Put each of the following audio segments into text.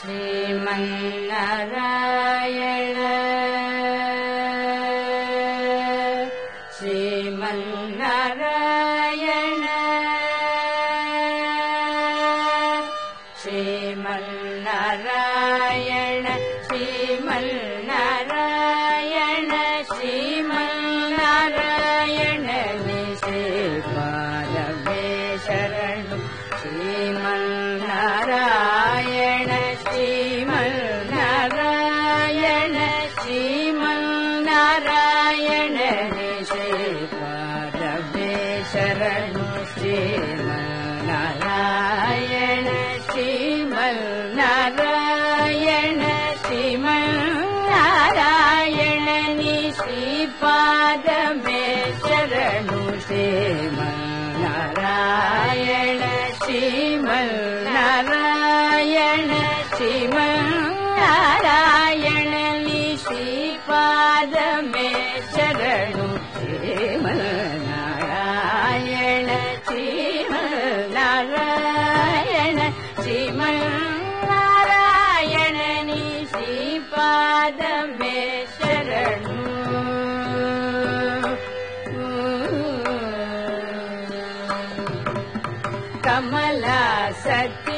श्रीमन्नरा श्रीमन्नारायण निश्रीपादमे शरणु श्रीमन्नारायण श्रीमन्नारायण श्रीमन्नारायण निश्रीपादमे शरणु कमला सती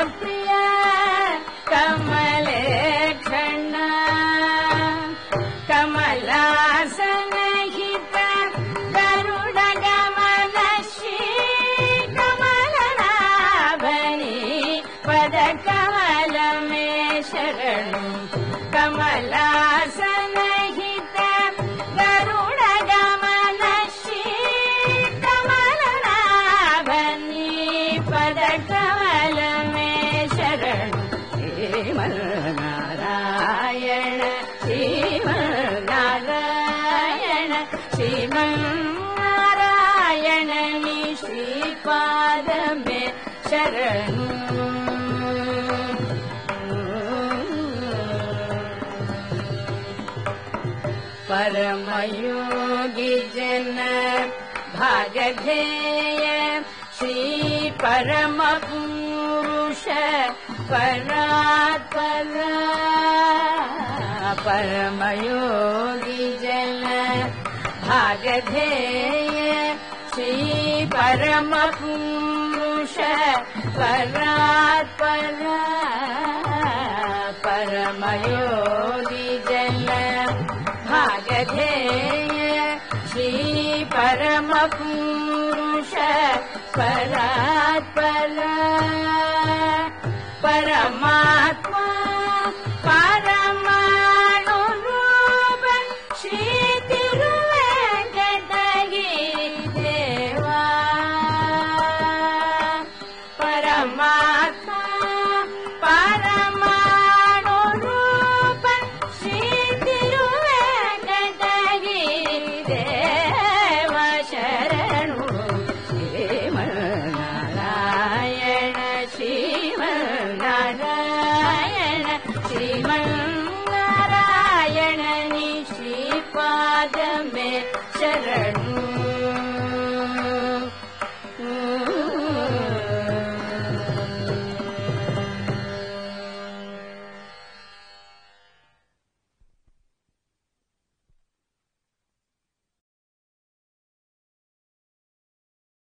कमल प्रिय श्रीमन्नारायण श्रीमन्नारायण श्रीमन्नारायण श्रीपादमे शरणु परमयोगी जन भागधेय श्री पुरुष परात्पर परमयोगी जन भागधेय श्री परम पुरुष परात्पर परमयोगी जन भागधेय श्री परम पुरुष परात्पर परमात्मा श्रीमन्नारायण श्रीमन्नारायण श्रीपादमे शरणु